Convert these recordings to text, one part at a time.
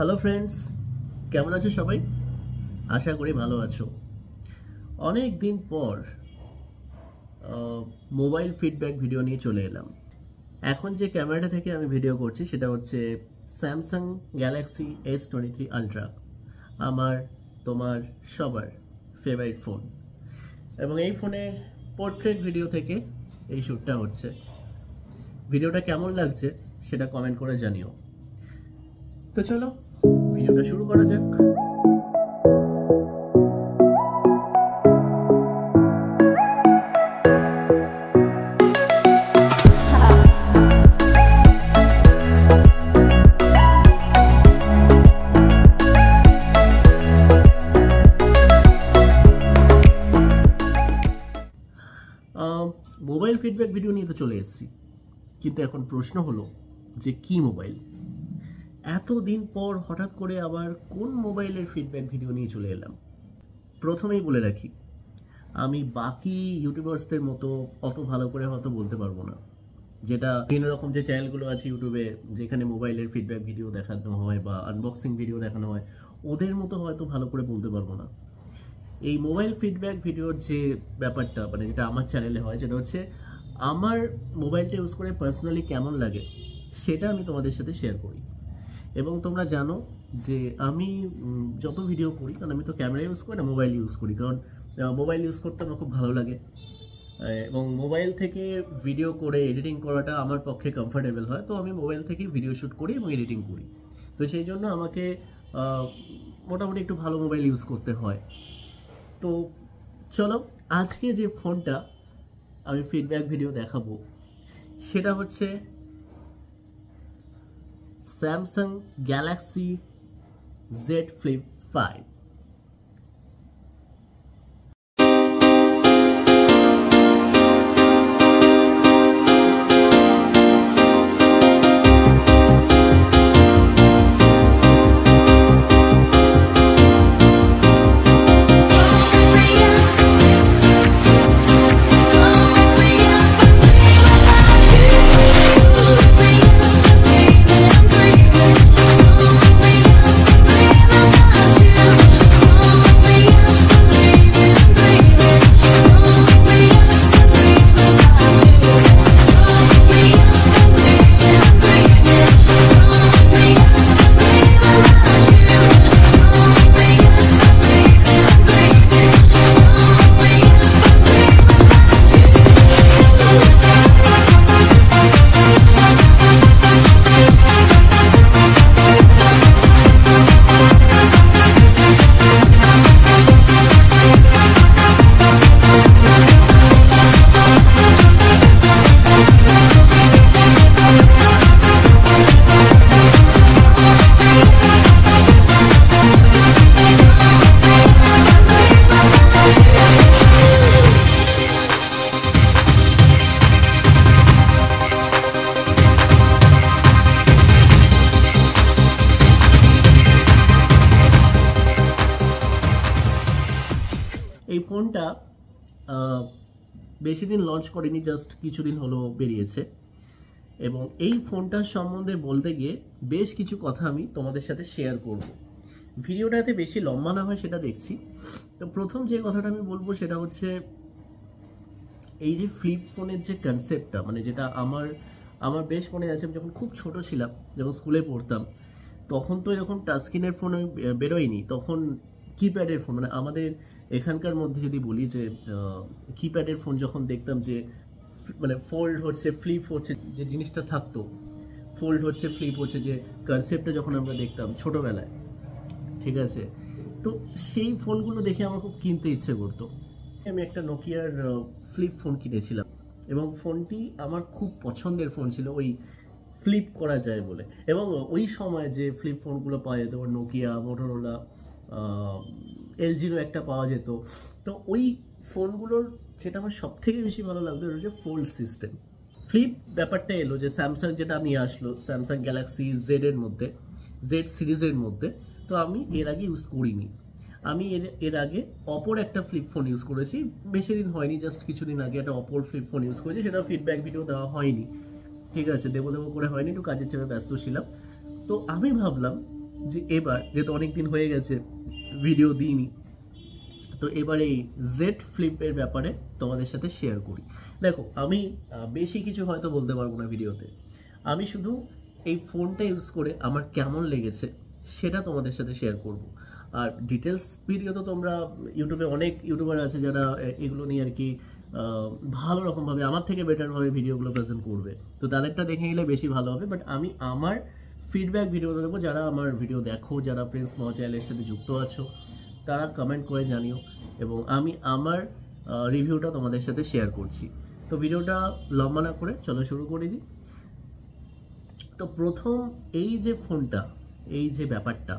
Hello friends কেমন আছো সবাই? আশা করি ভালো আছো। অনেক দিন পর মোবাইল ফিডব্যাক ভিডিও নিয়ে চলে এলাম। এখন যে ক্যামেরাটা থেকে আমি ভিডিও করছি, সেটা হচ্ছে Samsung Galaxy S twenty three ultra আমার, তোমার সবার ফেভারিট ফোন এবং এই ফোনের পোর্ট্রেট ভিডিও থেকে এই শ্যুটটা হচ্ছে। ভিডিওটা কেমন লাগছে, সেটা কমেন্ট করে জানিও। তো চলো ভিডিওটা শুরু করা যাক। মোবাইল ফিডব্যাক ভিডিও নিয়ে তো চলে এসেছি। কিন্তু এখন প্রশ্ন হলো যে কি মোবাইল? এত দিন পর হঠাৎ করে আবার কোন মোবাইলের ফিডব্যাক ভিডিও নিয়ে চলে এলাম? প্রথমেই বলে রাখি, আমি বাকি ইউটিউবার্সদের মতো অত ভালো করে হয়তো বলতে পারব না। যেটা বিভিন্ন রকম যে চ্যানেলগুলো আছে ইউটিউবে, যেখানে মোবাইলের ফিডব্যাক ভিডিও দেখানো হয় বা আনবক্সিং ভিডিও দেখানো হয়, ওদের মতো হয়তো ভালো করে বলতে পারব না। এই মোবাইল ফিডব্যাক ভিডিওর যে ব্যাপারটা মানে যেটা আমার চ্যানেলে হয়, সেটা হচ্ছে আমার মোবাইলটা ইউজ করে পার্সোনালি কেমন লাগে, সেটা আমি তোমাদের সাথে শেয়ার করি। এবং তোমরা জানো যে আমি যত ভিডিও করি, কারণ আমি তো ক্যামেরা ইউজ করি না মোবাইল ইউজ করি, কারণ মোবাইল ইউজ করতে আমার খুব ভালো লাগে। এবং মোবাইল থেকে ভিডিও করে এডিটিং করাটা আমার পক্ষে কমফোর্টেবল হয়। তো আমি মোবাইল থেকে ভিডিও শ্যুট করি এবং এডিটিং করি। তো সেই জন্য আমাকে মোটামুটি একটু ভালো মোবাইল ইউজ করতে হয়। তো চলো, আজকে যে ফোনটা আমি ফিডব্যাক ভিডিও দেখাবো, সেটা হচ্ছে Samsung Galaxy Z Flip 5 করেনি জাস্ট কিছুদিন হলো বেরিয়েছে। এবং এই ফোনটার সম্বন্ধে বলতে গিয়ে বেশ কিছু কথা আমি তোমাদের সাথে শেয়ার করব। ভিডিওটাতে বেশি লম্বা না হয় সেটা দেখছি। তো প্রথম যে কথাটা আমি বলব সেটা হচ্ছে, এই যে ফ্লিপ ফোনের যে কনসেপ্টটা মানে যেটা আমার আমার বেশ মনে আছে, আমি যখন খুব ছোট ছিলাম, যখন স্কুলে পড়তাম, তখন তো এরকম টাচস্ক্রিনের ফোন বেরোয়নি। তখন কিপ্যাডের ফোন মানে আমাদের এখানকার মধ্যে যদি বলি যে কিপ্যাডের ফোন যখন দেখতাম যে মানে ফোল্ড হচ্ছে ফ্লিপ হচ্ছে, যে জিনিসটা থাকতো ফোল্ড হচ্ছে ফ্লিপ হচ্ছে, যে কনসেপ্টটা যখন আমরা দেখতাম ছোটোবেলায়, ঠিক আছে? তো সেই ফোনগুলো দেখে আমার খুব কিনতে ইচ্ছে করতো। আমি একটা নোকিয়ার ফ্লিপ ফোন কিনেছিলাম এবং ফোনটি আমার খুব পছন্দের ফোন ছিল, ওই ফ্লিপ করা যায় বলে। এবং ওই সময় যে ফ্লিপ ফোনগুলো পাওয়া যেত নোকিয়া মোটরোলা এলজিরও একটা পাওয়া যেত। তো ওই ফোনগুলোর যেটা আমার সব থেকে বেশি ভালো লাগতো এটা হচ্ছে ফোল্ড সিস্টেম ফ্লিপ ব্যাপারটা এলো যে স্যামসাং যেটা নিয়ে আসলো স্যামসাং গ্যালাক্সি জেড এর মধ্যে জেড সিরিজের মধ্যে, তো আমি এর আগে ইউজ করিনি। আমি এর এর আগে অপর একটা ফ্লিপ ফোন ইউজ করেছি। বেশি দিন হয়নি জাস্ট কিছুদিন আগে একটা অপর ফ্লিপ ফোন ইউজ করেছি সেটা ফিডব্যাক ভিডিও দেওয়া হয়নি। ঠিক আছে, দেবো দেবো করে হয়নি, একটু কাজের চাপে ব্যস্ত ছিলাম। তো আমি ভাবলাম যে এবার, যেহেতু অনেক দিন হয়ে গেছে ভিডিও দিইনি, তো এবার এই জেড ফ্লিপের ব্যাপারে তোমাদের সাথে শেয়ার করি। দেখো, আমি বেশি কিছু হয়তো বলতে পারব না ভিডিওতে আমি শুধু এই ফোনটা ইউজ করে আমার কেমন লেগেছে সেটা তোমাদের সাথে শেয়ার করব। আর ডিটেলস ভিডিও তো তোমরা ইউটিউবে অনেক ইউটিউবার আছে যারা এগুলো নিয়ে আর কি ভালো রকমভাবে, আমার থেকে বেটারভাবে ভিডিওগুলো প্রেজেন্ট করবে। তো তাদেরটা দেখে নিলে বেশি ভালো হবে বাট আমি আমার ফিডব্যাক ভিডিও দেবো। যারা আমার ভিডিও দেখো, যারা প্রিন্স মহা চ্যানেলের সাথে যুক্ত আছো, তারা কমেন্ট করে জানিও এবং আমি আমার রিভিউটা তোমাদের সাথে শেয়ার করছি। তো ভিডিওটা লম্বা না করে, চলো শুরু করে দিই। তো প্রথম এই যে ফোনটা, এই যে ব্যাপারটা,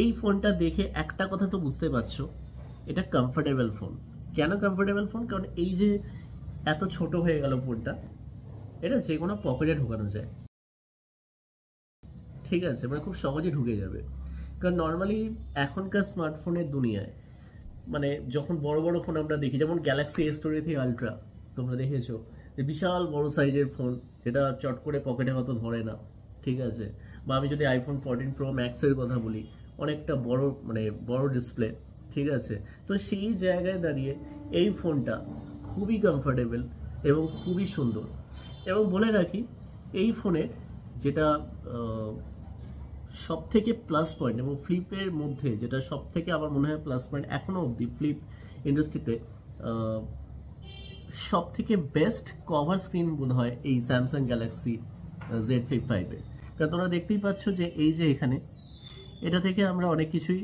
এই ফোনটা দেখে একটা কথা তো বুঝতে পারছ, এটা কমফোর্টেবল ফোন কেন কমফোর্টেবল ফোন কারণ এই যে এত ছোট হয়ে গেল ফোনটা এটা যে কোনো পকেটে ঢোকানো যায়। ঠিক আছে মানে খুব সহজে ঢুকে যাবে। কারণ নর্মালি এখনকার স্মার্টফোনের দুনিয়ায় মানে যখন বড় বড় ফোন আমরা দেখি, যেমন গ্যালাক্সি এস টোয়েন্টি আলট্রা তোমরা দেখেছ? যে বিশাল বড় সাইজের ফোন যেটা চট করে পকেটে হয়তো ধরে না। ঠিক আছে? বা আমি যদি আইফোন ফোরটিন প্রো ম্যাক্সের কথা বলি, অনেকটা বড় মানে বড় ডিসপ্লে ঠিক আছে? তো সেই জায়গায় দাঁড়িয়ে এই ফোনটা খুবই কমফোর্টেবল এবং খুবই সুন্দর। এবং বলে রাখি, এই ফোনের যেটা সব থেকে প্লাস পয়েন্ট এবং ফ্লিপের মধ্যে যেটা সব থেকে আমার মনে হয় প্লাস পয়েন্ট এখনও অবধি ফ্লিপ ইন্ডাস্ট্রিতে সব থেকে বেস্ট কভার স্ক্রিন মনে হয় এই স্যামসাং গ্যালাক্সি জেড ফিফ ফাইভের কারণ তোমরা দেখতেই পাচ্ছ যে এই যে এখানে, এটা থেকে আমরা অনেক কিছুই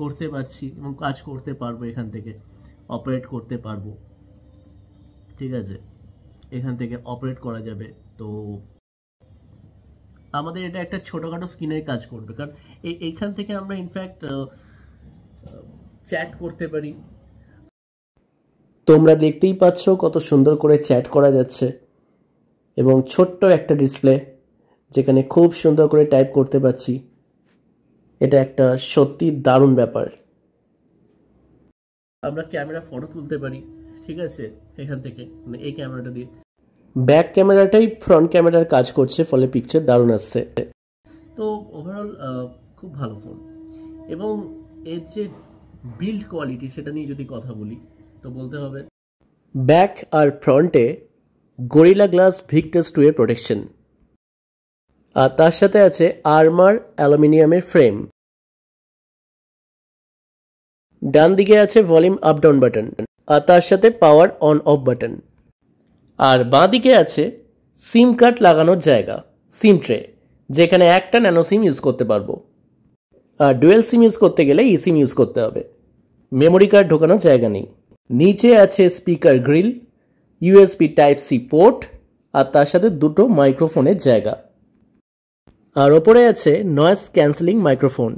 করতে পারছি এবং কাজ করতে পারব এখান থেকে অপারেট করতে পারব। ঠিক আছে? এখান থেকে অপারেট করা যাবে। তো আমাদের এটা একটা ছোটোখাটো স্ক্রিনের কাজ করবে। কারণ এই এইখান থেকে আমরা ইনফ্যাক্ট চ্যাট করতে পারি। তোমরা দেখতেই পাচ্ছ কত সুন্দর করে চ্যাট করা যাচ্ছে। এবং ছোট্ট একটা ডিসপ্লে যেখানে খুব সুন্দর করে টাইপ করতে পারছি। এটা একটা সত্যি দারুণ ব্যাপার। আমরা ক্যামেরা ফটো তুলতে পারি ঠিক আছে? এখান থেকে মানে এই ক্যামেরাটা দিয়ে। ব্যাক ক্যামেরাটাই ফ্রন্ট ক্যামেরার কাজ করছে ফলে পিকচার দারুণ আসছে। তো ওভারঅল খুব ভালো ফোন এবং এর যে বিল্ড কোয়ালিটি সেটা নিয়ে যদি কথা বলি তো বলতে হবে ব্যাক আর ফ্রন্টে গরিলা গ্লাস ভিক্টাস টু এর প্রোটেকশন আর তার সাথে আছে আর্মার অ্যালুমিনিয়ামের ফ্রেম ডান দিকে আছে ভলিউম আপ ডাউন বাটন আর তার সাথে পাওয়ার অন অফ বাটন আর বাঁ দিকে আছে সিম কার্ড লাগানোর জায়গা, সিম ট্রে, যেখানে একটা ন্যানো সিম ইউজ করতে পারব। আর ডুয়েল সিম ইউজ করতে গেলে ই সিম ইউজ করতে হবে। মেমোরি কার্ড ঢোকানোর জায়গা নেই। নিচে আছে speaker grill USB type C port, আর তার সাথে দুটো মাইক্রোফোনের জায়গা। আর ওপরে আছে নয়েস ক্যান্সেলিং মাইক্রোফোন।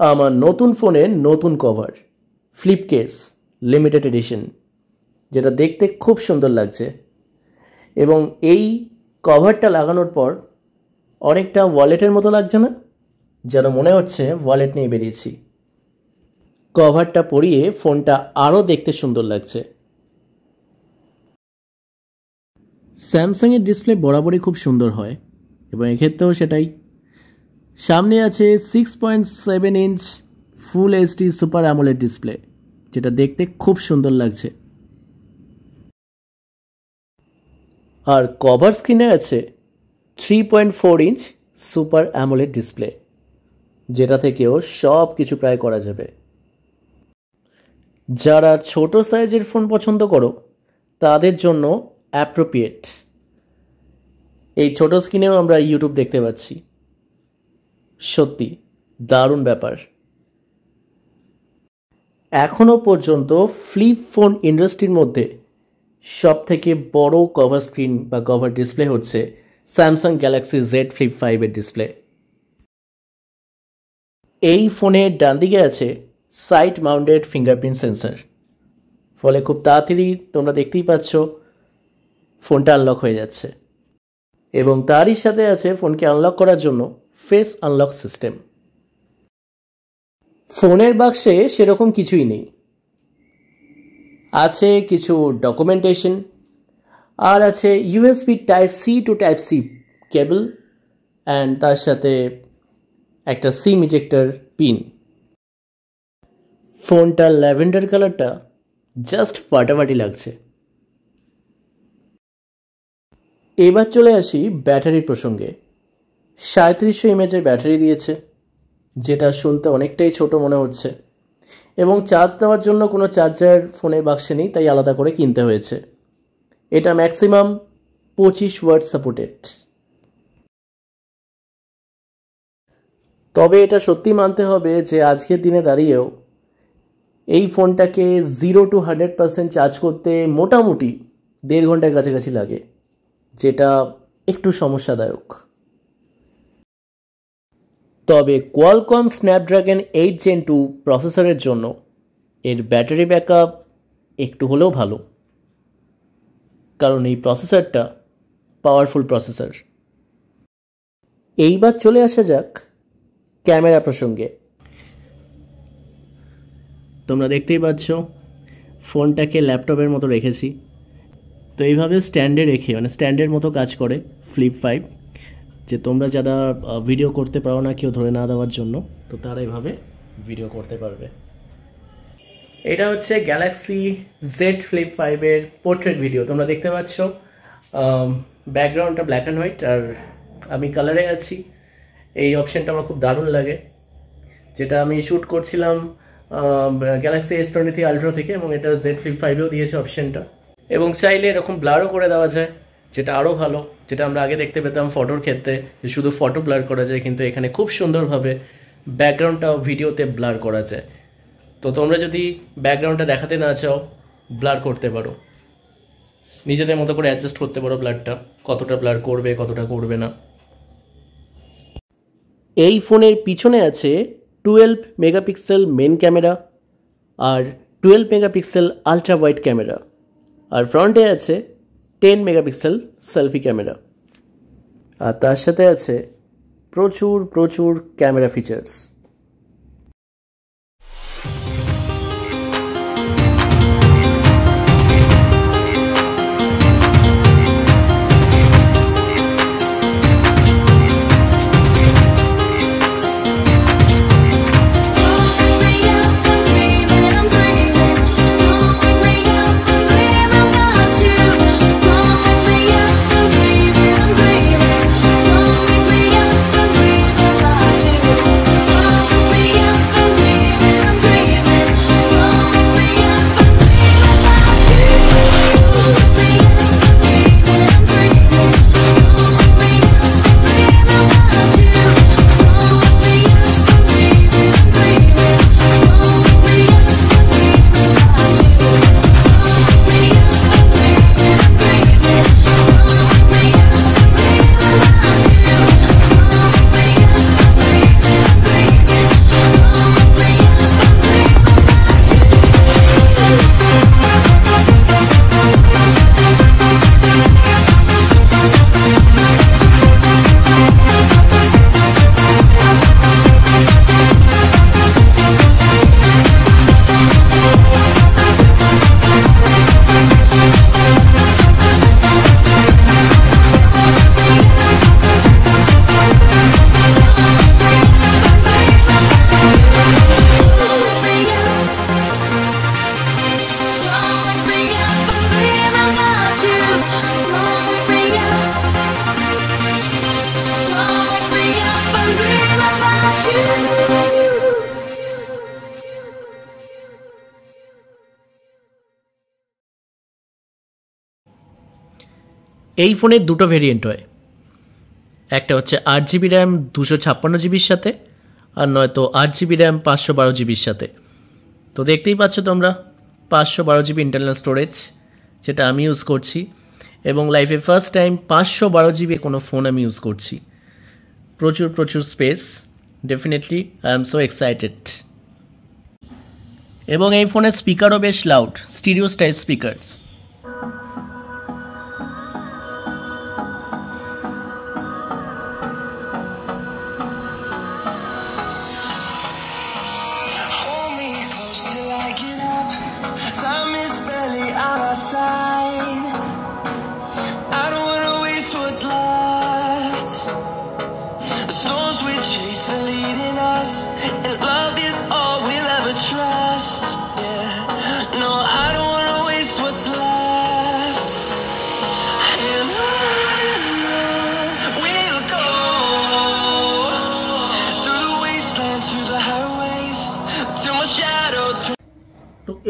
আমার নতুন ফোনের নতুন cover flip case limited edition যেটা দেখতে খুব সুন্দর লাগছে। এবং এই কভারটা লাগানোর পর অনেকটা ওয়ালেটের মতো লাগছে না? যেন মনে হচ্ছে ওয়ালেট নিয়ে বেরিয়েছি। কভারটা পরিয়ে ফোনটা আরও দেখতে সুন্দর লাগছে। স্যামসাংয়ের ডিসপ্লে বরাবরই খুব সুন্দর হয় এবং এক্ষেত্রেও সেটাই। সামনে আছে six point seven inch full HD super AMOLED display যেটা দেখতে খুব সুন্দর লাগছে। আর কভার স্ক্রিনে আছে three point four inch super AMOLED display যেটা থেকেও সব কিছু প্রায় করা যাবে। যারা ছোট সাইজের ফোন পছন্দ করো, তাদের জন্য অ্যাপ্রোপ্রিয়েট এই ছোট স্ক্রিনেও আমরা ইউটিউব দেখতে পাচ্ছি। সত্যি, দারুণ ব্যাপার। এখনও পর্যন্ত ফ্লিপ ফোন ইন্ডাস্ট্রির মধ্যে সব থেকে বড় কভার স্ক্রিন বা কভার ডিসপ্লে হচ্ছে স্যামসাং গ্যালাক্সি জেড ফ্লিপ ফাইভের ডিসপ্লে এই ফোনের ডান দিকে আছে সাইড মাউন্টেড ফিঙ্গারপ্রিন্ট সেন্সার ফলে খুব তাড়াতাড়ি তোমরা দেখতেই পাচ্ছ ফোনটা আনলক হয়ে যাচ্ছে। এবং তারই সাথে আছে ফোনকে আনলক করার জন্য ফেস আনলক সিস্টেম ফোনের বাক্সে সেরকম কিছুই নেই। আছে কিছু ডকুমেন্টেশন আর আছে USB type C to type C cable and তার সাথে একটা সিম ইজেক্টার পিন ফোনটা ল্যাভেন্ডার কালারটা জাস্ট ফাটাফাটি লাগছে। এবার চলে আসি ব্যাটারির প্রসঙ্গে। সাঁত্রিশশো এমএচের ব্যাটারি দিয়েছে, যেটা শুনতে অনেকটাই ছোট মনে হচ্ছে। এবং চার্জ দেওয়ার জন্য কোনো চার্জার ফোনের বাক্সে নেই, তাই আলাদা করে কিনতে হয়েছে। এটা ম্যাক্সিমাম পঁচিশ ওয়ার্ড সাপোর্টেড তবে এটা সত্যি মানতে হবে যে আজকের দিনে দাঁড়িয়েও এই ফোনটাকে zero to hundred percent charge করতে মোটামুটি দেড় ঘণ্টার কাছাকাছি লাগে, যেটা একটু সমস্যাদায়ক। তবে Qualcomm Snapdragon eight Gen two প্রসেসরের জন্য এর ব্যাটারি ব্যাকআপ একটু হলেও ভালো। কারণ এই প্রসেসরটা পাওয়ারফুল প্রসেসর এইবার চলে আসা যাক ক্যামেরা প্রসঙ্গে। তোমরা দেখতেই পাচ্ছ, ফোনটাকে ল্যাপটপের মতো রেখেছি। তো এইভাবে স্ট্যান্ডে রেখে মানে স্ট্যান্ডের মতো কাজ করে ফ্লিপ ফাইভ যে তোমরা যারা ভিডিও করতে পারো না কেউ ধরে না দেওয়ার জন্য, তো তারা এইভাবে ভিডিও করতে পারবে। এটা হচ্ছে গ্যালাক্সি জেড ফ্লিপ ফাইভের পোর্ট্রেট ভিডিও তোমরা দেখতে পাচ্ছ। ব্যাকগ্রাউন্ডটা ব্ল্যাক অ্যান্ড হোয়াইট আর আমি কালারে আছি। এই অপশানটা আমার খুব দারুণ লাগে। যেটা আমি শ্যুট করছিলাম Galaxy S twenty three ultra থেকে, এবং এটা জেড ফ্লিপ ফাইভেও দিয়েছে অপশানটা এবং চাইলে এরকম ব্লারও করে দেওয়া যায়। যেটা আরও ভালো, যেটা আমরা আগে দেখতে পেতাম ফটোর ক্ষেত্রে, যে শুধু ফটো ব্লার করা যায়, কিন্তু এখানে খুব সুন্দরভাবে ব্যাকগ্রাউন্ডটাও ভিডিওতে ব্লার করা যায়। তো তোমরা যদি ব্যাকগ্রাউন্ডটা দেখাতে না চাও ব্লার করতে পারো। নিজেদের মতো করে অ্যাডজাস্ট করতে পারো ব্লারটা কতটা ব্লার করবে, কতটা করবে না। এই ফোনের পিছনে আছে টুয়েলভ মেগাপিক্সেল মেন ক্যামেরা আর twelve megapixel ultra wide camera আর ফ্রন্টে আছে টেন মেগাপিক্সেল সেলফি ক্যামেরা। আর তার সাথে আছে প্রচুর প্রচুর ক্যামেরা ফিচার্স এই ফোনের দুটো ভেরিয়েন্ট হয়। একটা হচ্ছে আট জিবি র্যাম দুশো ছাপ্পান্ন জিবির সাথে, আর নয়তো আট জিবি র্যাম পাঁচশো বারো জিবির সাথে। তো দেখতেই পাচ্ছ তোমরা, পাঁচশো বারো জিবি ইন্টারনাল স্টোরেজ যেটা আমি ইউজ করছি, এবং লাইফে ফার্স্ট টাইম পাঁচশো বারো জিবি কোনো ফোন আমি ইউজ করছি। প্রচুর প্রচুর space definitely I am so excited এবং এই ফোনের স্পিকারও বেশ লাউড স্টিরিও স্টাইল স্পিকারস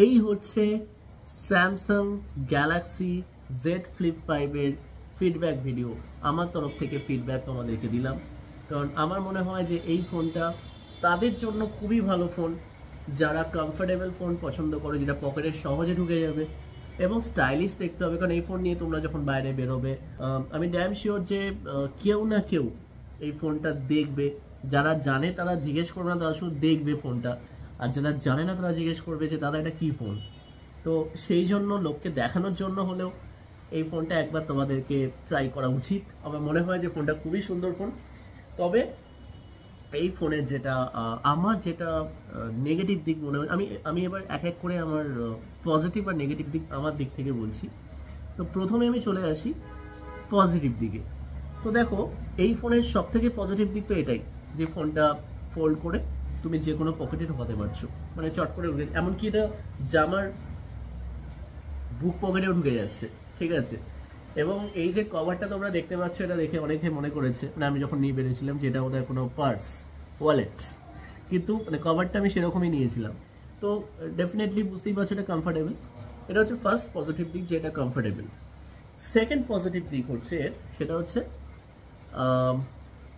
এই হচ্ছে স্যামসাং গ্যালাক্সি জেড ফ্লিপ ফাইভের ফিডব্যাক ভিডিও আমার তরফ থেকে ফিডব্যাক তোমাদেরকে দিলাম। কারণ আমার মনে হয় যে এই ফোনটা তাদের জন্য খুবই ভালো ফোন। যারা কমফোর্টেবল ফোন পছন্দ করে, যেটা পকেটে সহজে ঢুকে যাবে এবং স্টাইলিশ দেখতে হবে। কারণ এই ফোন নিয়ে তোমরা যখন বাইরে বেরোবে আমি ড্যাম শিওর যে কেউ না কেউ এই ফোনটা দেখবে। যারা জানে তারা জিজ্ঞেস করবে না, তারা শুধু দেখবে ফোনটা আর যারা জানে না, তারা জিজ্ঞেস করবে যে দাদা, এটা কী ফোন তো সেই জন্য লোককে দেখানোর জন্য হলেও এই ফোনটা একবার তোমাদেরকে ট্রাই করা উচিত। আমার মনে হয় যে ফোনটা খুবই সুন্দর ফোন তবে এই ফোনের যেটা আমার যেটা নেগেটিভ দিক মনে হয় আমি আমি এবার এক এক করে আমার পজিটিভ আর নেগেটিভ দিক আমার দিক থেকে বলছি। তো প্রথমে আমি চলে আসি পজিটিভ দিকে। তো দেখো, এই ফোনের সব থেকে পজিটিভ দিক তো এটাই যে ফোনটা ফোল্ড করে তুমি যে কোনো পকেটে ঢোকাতে পারছ। মানে চট করে ঢুকে এমনকি এটা জামার বুক পকেটেও ঢুকে যাচ্ছে, ঠিক আছে? এবং এই যে কভারটা তোমরা দেখতে পাচ্ছ, এটা দেখে অনেকে মনে করেছে মানে আমি যখন নিয়ে বেরিয়েছিলাম যেটা ওদের কোনো পার্স ওয়ালেট কিন্তু মানে কভারটা আমি সেরকমই নিয়েছিলাম। তো ডেফিনেটলি বুঝতেই পারছ এটা কমফোর্টেবল এটা হচ্ছে ফার্স্ট পজিটিভ দিক যে এটা কমফোর্টেবল সেকেন্ড পজিটিভ দিক হচ্ছে, সেটা হচ্ছে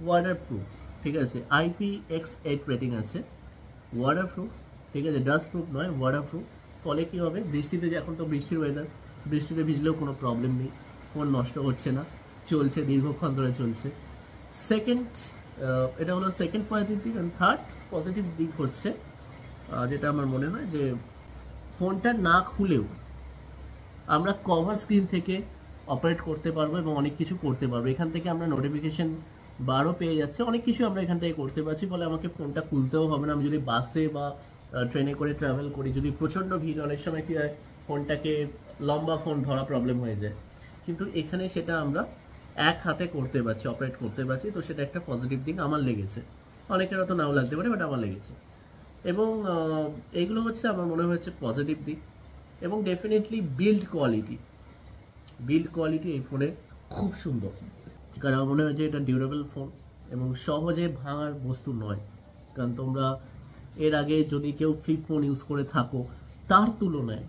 ওয়াটার প্রুফ ঠিক আছে? আইপি এক্স এইট রেটিং আছে। ওয়াটার প্রুফ ঠিক আছে? ডাস্ট প্রুফ নয় ওয়াটার প্রুফ ফলে কী হবে? বৃষ্টিতে এখন তো বৃষ্টির ওয়েদার বৃষ্টিতে ভিজলেও কোনো প্রবলেম নেই। ফোন নষ্ট হচ্ছে না। চলছে, দীর্ঘক্ষণ ধরে চলছে। সেকেন্ড এটা হলো সেকেন্ড পজিটিভ দিক অ্যান্ড থার্ড পজিটিভ দিক হচ্ছে যেটা আমার মনে হয় যে ফোনটা না খুলেও আমরা কভার স্ক্রিন থেকে অপারেট করতে পারব এবং অনেক কিছু করতে পারব। এখান থেকে আমরা নোটিফিকেশন বারও পেয়ে যাচ্ছে। অনেক কিছু আমরা এখান থেকে করতে পারছি ফলে আমাকে ফোনটা খুলতেও হবে না। আমি যদি বাসে বা ট্রেনে করে ট্রাভেল করি যদি প্রচণ্ড ভিড় অনেক সময় কী হয় ফোনটাকে লম্বা ফোন ধরা প্রবলেম হয়ে যায়। কিন্তু এখানে সেটা আমরা এক হাতে করতে পারছি অপারেট করতে পারছি। তো সেটা একটা পজিটিভ দিক আমার লেগেছে। অনেকের অত নাও লাগতে পারে বাট আমার লেগেছে। এবং আহ, এইগুলো হচ্ছে আমার মনে হয়েছে পজিটিভ দিক। এবং definitely build quality build quality এই ফোনে খুব সুন্দর। কারণ আমার মনে হয় যে এটা ডিউরেবল ফোন এবং সহজে ভাঙার বস্তু নয়। কারণ তোমরা এর আগে যদি কেউ ফ্লিপ ফোন ইউজ করে থাকো, তার তুলনায়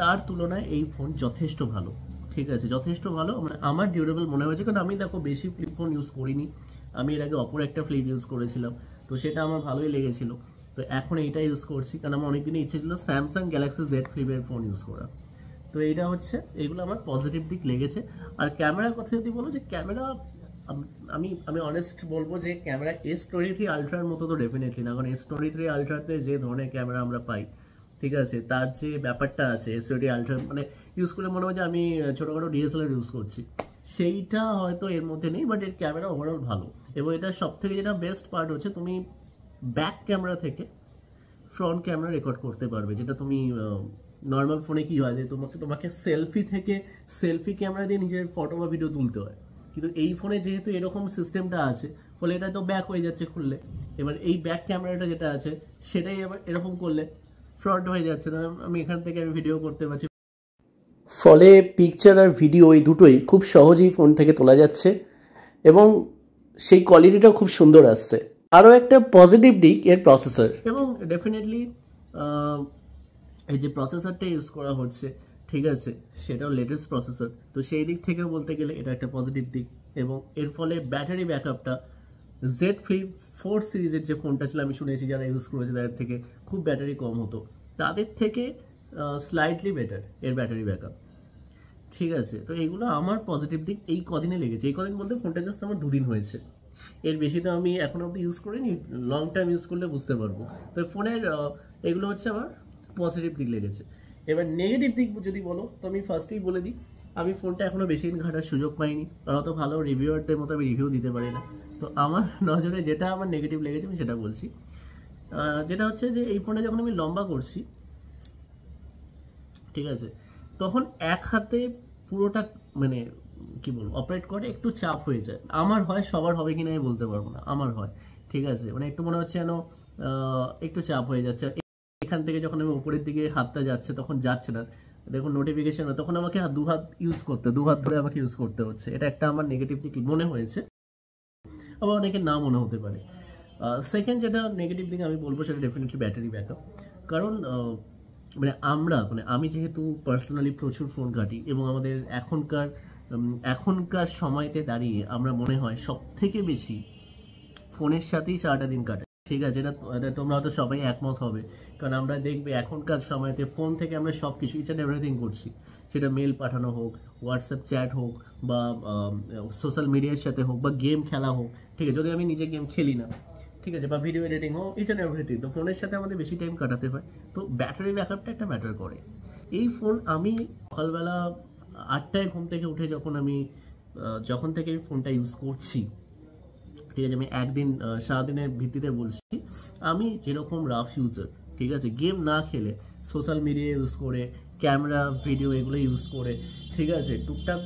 তার তুলনায় এই ফোন যথেষ্ট ভালো। ঠিক আছে, যথেষ্ট ভালো। মানে আমার ডিউরেবল মনে হয়েছে, কারণ আমি দেখো বেশি ফ্লিপ ফোন ইউজ করিনি। আমি এর আগে অপর একটা ফ্লিপ ইউজ করেছিলাম, তো সেটা আমার ভালোই লেগেছিল। তো এখন এইটা ইউজ করছি, কারণ আমার অনেকদিনই ইচ্ছে ছিল স্যামসাং গ্যালাক্সি জেড ফ্লিপের ফোন ইউজ করা তো এইটা হচ্ছে, এগুলো আমার পজিটিভ দিক লেগেছে। আর ক্যামেরার কথা যদি বলো যে ক্যামেরা আমি আমি অনেস্ট বলব যে ক্যামেরা এস টোয়েন্টি থ্রি আলট্রার মতো তো ডেফিনেটলি না। কারণ এস টোয়েন্টি থ্রি আলট্রাতে যে ধরনের ক্যামেরা আমরা পাই, ঠিক আছে, তার যে ব্যাপারটা আছে এস টোয়েন্টি আলট্রা মানে ইউজ করে মনে হয় যে আমি ছোটোখাটো ডিএসএলআর ইউজ করছি। সেইটা হয়তো এর মধ্যে নেই বাট এর ক্যামেরা ওভারঅল ভালো। এবং এটা সব থেকে যেটা বেস্ট পার্ট হচ্ছে, তুমি ব্যাক ক্যামেরা থেকে ফ্রন্ট ক্যামেরা রেকর্ড করতে পারবে, যেটা তুমি নর্মাল ফোনে কি হয় যে তোমাকে তোমাকে সেলফি থেকে সেলফি ক্যামেরা দিয়ে নিজের ফটো বা ভিডিও তুলতে হয়। কিন্তু এই ফোনে যেহেতু এরকম সিস্টেমটা আছে, ফলে এটা তো ব্যাক হয়ে যাচ্ছে খুললে। এবার এই ব্যাক ক্যামেরাটা যেটা আছে, সেটাই এবার এরকম করলে ফ্রন্ট হয়ে যাচ্ছে আমি এখান থেকে আমি ভিডিও করতে পারছি। ফলে পিকচার আর ভিডিও এই দুটোই খুব সহজেই ফোন থেকে তোলা যাচ্ছে এবং সেই কোয়ালিটিটাও খুব সুন্দর আসছে। আরও একটা পজিটিভ দিক এর প্রসেসর এবং ডেফিনেটলি এই যে প্রসেসরটা ইউজ করা হচ্ছে, ঠিক আছে, সেটাও লেটেস্ট প্রসেসর তো সেই দিক থেকে বলতে গেলে এটা একটা পজিটিভ দিক। এবং এর ফলে ব্যাটারি ব্যাকআপটা জেড ফ্লিপ ফোর সিরিজের যে ফোনটা ছিল, আমি শুনেছি যারা ইউজ করেছে তাদের থেকে খুব ব্যাটারি কম হতো। তাদের থেকে স্লাইটলি বেটার এর ব্যাটারি ব্যাকআপ ঠিক আছে, তো এইগুলো আমার পজিটিভ দিক। এই কদিনে লেগেছে। এই কদিন বলতে ফোনটা জাস্ট আমার দুদিন হয়েছে। এর বেশি তো আমি এখনও অব্দি ইউজ করিনি লং টাইম ইউজ করলে বুঝতে পারব। তো ফোনের এগুলো হচ্ছে আমার পজিটিভ দিক লেগেছে। এবার নেগেটিভ দিক যদি বলো, তো আমি ফার্স্টেই বলে দিই, আমি ফোনটা এখনও বেশি দিন ঘাটার সুযোগ পাইনি। আর অত ভালো রিভিউয়ারদের মতো আমি রিভিউ দিতে পারি না। তো আমার নজরে যেটা আমার নেগেটিভ লেগেছে, আমি সেটা বলছি। যেটা হচ্ছে যে এই ফোনটা যখন আমি লম্বা করছি, ঠিক আছে, তখন এক হাতে পুরোটা মানে কি বলব অপারেট করে একটু চাপ হয়ে যায়। আমার হয়, সবার হবে কিনা আমি বলতে পারব না, আমার হয়, ঠিক আছে? মানে একটু মনে হচ্ছে যেন একটু চাপ হয়ে যাচ্ছে। এখান থেকে যখন আমি উপরের দিকে হাতটা যাচ্ছে, তখন যাচ্ছে না। দেখুন নোটিফিকেশন তখন আমাকে দু হাত ইউজ করতে দু হাত ধরে আমাকে ইউজ করতে হচ্ছে। এটা একটা আমার নেগেটিভ দিক মনে হয়েছে। আবার অনেকের না মনে হতে পারে। সেকেন্ড যেটা নেগেটিভ দিকে আমি বলব, সেটা ডেফিনেটলি ব্যাটারি ব্যাকআপ কারণ মানে আমরা মানে আমি যেহেতু পার্সোনালি প্রচুর ফোন ঘাঁটি এবং আমাদের এখনকার এখনকার সময়তে দাঁড়িয়ে আমরা মনে হয় সব থেকে বেশি ফোনের সাথেই সারাটা দিন কাটে। ঠিক আছে, এটা এটা তোমরা হয়তো সবাই একমত হবে। কারণ আমরা দেখবে এখনকার সময়তে ফোন থেকে আমরা সব কিছু ইচ অ্যান্ড এভরিথিং করছি। সেটা মেল পাঠানো হোক হোয়াটসঅ্যাপ চ্যাট হোক বা সোশ্যাল মিডিয়ার সাথে হোক বা গেম খেলা হোক। ঠিক আছে, যদি আমি নিজে গেম খেলি না। ঠিক আছে, বা ভিডিও এডিটিং হোক ইচ অ্যান্ড এভরিথিং তো ফোনের সাথে আমাদের বেশি টাইম কাটাতে হয়। তো ব্যাটারি ব্যাকআপটা একটা ম্যাটার করে। এই ফোন আমি সকালবেলা আটটায় ঘুম থেকে উঠে যখন আমি যখন থেকে এই ফোনটা ইউজ করছি, ঠিক আছে, আমি একদিন সারাদিনের ভিত্তিতে বলছি, আমি যেরকম রাফ ইউজার ঠিক আছে গেম না খেলে সোশ্যাল মিডিয়া ইউজ করে ক্যামেরা ভিডিও এগুলো ইউজ করে, ঠিক আছে, টুকটাক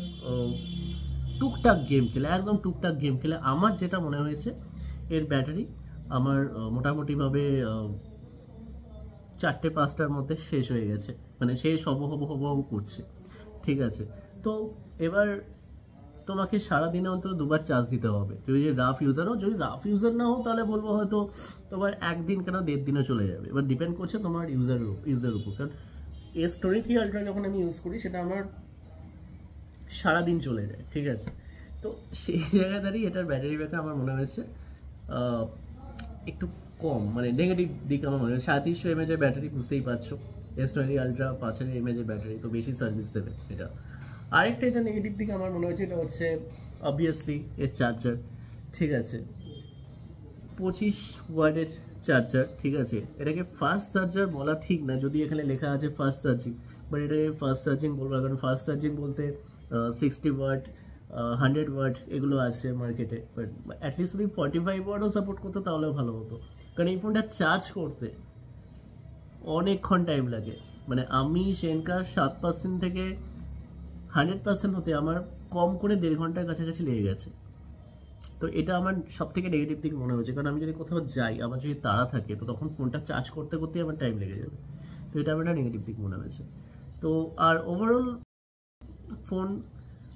টুকটাক গেম খেলে, একদম টুকটাক গেম খেলে, আমার যেটা মনে হয়েছে, এর ব্যাটারি আমার মোটামুটিভাবে চারটে পাঁচটার মধ্যে শেষ হয়ে গেছে মানে শেষ হব হব হব করছে। ঠিক আছে। তো এবার তোমাকে সারাদিনে অন্তত দুবার চার্জ দিতে হবে। যদি যে রাফ ইউজার হো যদি রাফ ইউজার না হো তাহলে বলব হয়তো তোমার একদিন কেন দেড় দিনে চলে যাবে। এবার ডিপেন্ড করছে তোমার ইউজার ইউজার উপর। কারণ এস স্টোরি থ্রি আলট্রা যখন আমি ইউজ করি, সেটা আমার সারাদিন চলে যায়, ঠিক আছে? তো সেই জায়গায় দাঁড়িয়ে এটার ব্যাটারি ব্যাকআপ আমার মনে হয়েছে একটু কম মানে নেগেটিভ দিক আমার মনে হয় সাড়ে তিনশো এমএজের ব্যাটারি বুঝতেই পারছ। এস টোয়েন্টি আলট্রা পাঁচ হাজার এমএজের ব্যাটারি তো বেশি সার্ভিস দেবে এটা। আরেকটা এটা নেগেটিভ দিক আমার মনে হয়েছে এটা হচ্ছে অবভিয়াসলি এর চার্জার ঠিক আছে? পঁচিশ ওয়ার্ডের চার্জার ঠিক আছে? এটাকে ফাস্ট চার্জার বলা ঠিক না যদি এখানে লেখা আছে ফাস্ট চার্জিং বাট এটাকে ফাস্ট চার্জিং বলব না, কারণ ফাস্ট চার্জিং বলতে সিক্সটি ওয়াট হান্ড্রেড ওয়াট এগুলো আছে মার্কেটে বাট অ্যাটলিস্ট যদি ফর্টি ফাইভ ওয়াটও সাপোর্ট করতো তাহলেও ভালো হতো। কারণ এই ফোনটা চার্জ করতে। অনেকক্ষণ টাইম লাগে। মানে আমি সেনকার সাত পার্সেন্ট থেকে হান্ড্রেড পার্সেন্ট হতে আমার কম করে দেড় ঘণ্টার কাছাকাছি লেগে গেছে। তো এটা আমার সব থেকে নেগেটিভ দিক মনে হয়েছে। কারণ আমি যদি কোথাও যাই, আমার যদি তাড়া থাকে, তো তখন ফোনটা চার্জ করতে করতেই আমার টাইম লেগে যাবে। তো এটা আমার নেগেটিভ দিক মনে হয়েছে। তো আর ওভারঅল ফোন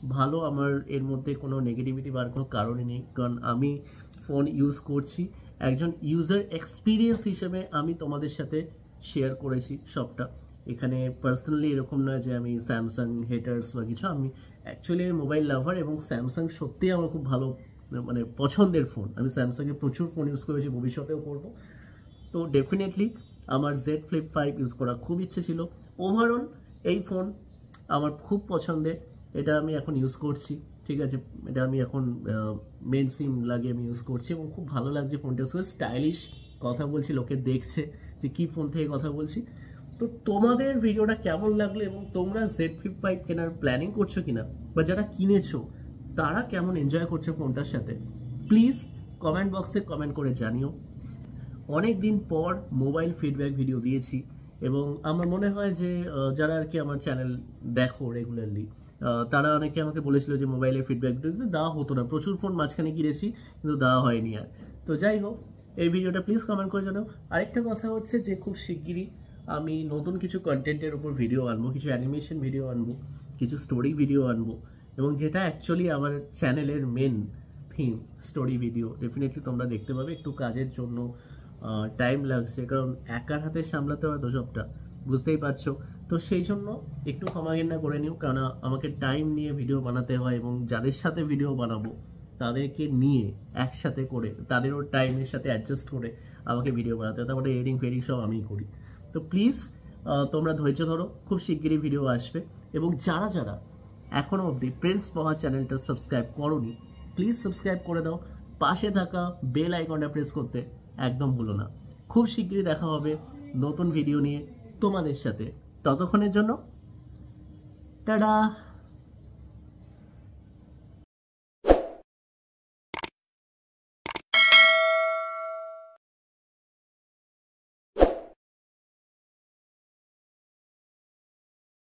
ভালো, আমার এর মধ্যে কোনো নেগেটিভিটি বার কোনো কারণই নেই। কারণ আমি ফোন ইউজ করছি। একজন ইউজার এক্সপিরিয়েন্স হিসেবে আমি তোমাদের সাথে শেয়ার করেছি সবটা। এখানে পার্সোনালি এরকম নয় যে আমি স্যামসাং হেটার্স বা কিছু, আমি অ্যাকচুয়ালি মোবাইল লাভার এবং স্যামসাং সত্যিই আমার খুব ভালো মানে পছন্দের ফোন আমি স্যামসাংয়ে প্রচুর ফোন ইউজ করেছি, ভবিষ্যতেও করব। তো ডেফিনেটলি আমার জেড ফ্লিপ ফাইভ ইউজ করার খুব ইচ্ছে ছিল। ওভারঅল এই ফোন আমার খুব পছন্দের, এটা আমি এখন ইউজ করছি, ঠিক আছে? এটা আমি এখন মেন সিম লাগে আমি ইউজ করছি এবং খুব ভালো লাগছে ফোনটা ইউজ করে স্টাইলিশ কথা বলছি, লোকে দেখছে যে কি ফোন থেকে কথা বলছি। তো তোমাদের ভিডিওটা কেমন লাগল এবং তোমরা জেড ফিফ ফাইভ কেনার প্ল্যানিং করছ কিনা বা যারা কিনেছো, তারা কেমন এনজয় করছে ফোনটার সাথে? প্লিজ কমেন্ট বক্সে কমেন্ট করে জানিও। অনেক দিন পর মোবাইল ফিডব্যাক ভিডিও দিয়েছি এবং আমার মনে হয় যে যারা আর কি আমার চ্যানেল দেখো রেগুলারলি তারা অনেকে আমাকে বলেছিল যে মোবাইলের ফিডব্যাক দেওয়া হতো না। প্রচুর ফোন মাঝখানে কিনেছি, কিন্তু দেওয়া হয়নি আর। তো যাই হোক এই ভিডিওটা প্লিজ কমেন্ট করে জানাও। আরেকটা কথা হচ্ছে যে খুব শিগগিরই আমি নতুন কিছু কন্টেন্টের উপর ভিডিও আনব, কিছু অ্যানিমেশন ভিডিও আনব, কিছু স্টোরি ভিডিও আনব, এবং যেটা অ্যাকচুয়ালি আমার চ্যানেলের main theme story video definitely তোমরা দেখতে পাবে একটু কাজের জন্য টাইম লাগছে, কারণ একার হাতে সামলাতে হয় তো সবটা, বুঝতেই পারছ? তো সেই জন্য একটু ক্ষমা ঘেন্না করে নিও কারণ আমাকে টাইম নিয়ে ভিডিও বানাতে হয় এবং যাদের সাথে ভিডিও বানাবো তাদেরকে নিয়ে একসাথে করে, তাদেরও টাইমের সাথে অ্যাডজাস্ট করে আমাকে ভিডিও বানাতে হয়। তারপরে এডিং ফেডিং সব আমিই করি। তো প্লিজ তোমরা ধৈর্য ধরো, খুব শিগগিরই ভিডিও আসবে। এবং যারা যারা এখনও অবধি প্রিন্স পহা চ্যানেলটা সাবস্ক্রাইব করোনি প্লিজ সাবস্ক্রাইব করে দাও। পাশে থাকা বেল আইকনটা প্রেস করতে একদম ভুলো না। খুব শিগগিরই দেখা হবে নতুন ভিডিও নিয়ে তোমাদের সাথে। ততক্ষণের জন্য, টাটা!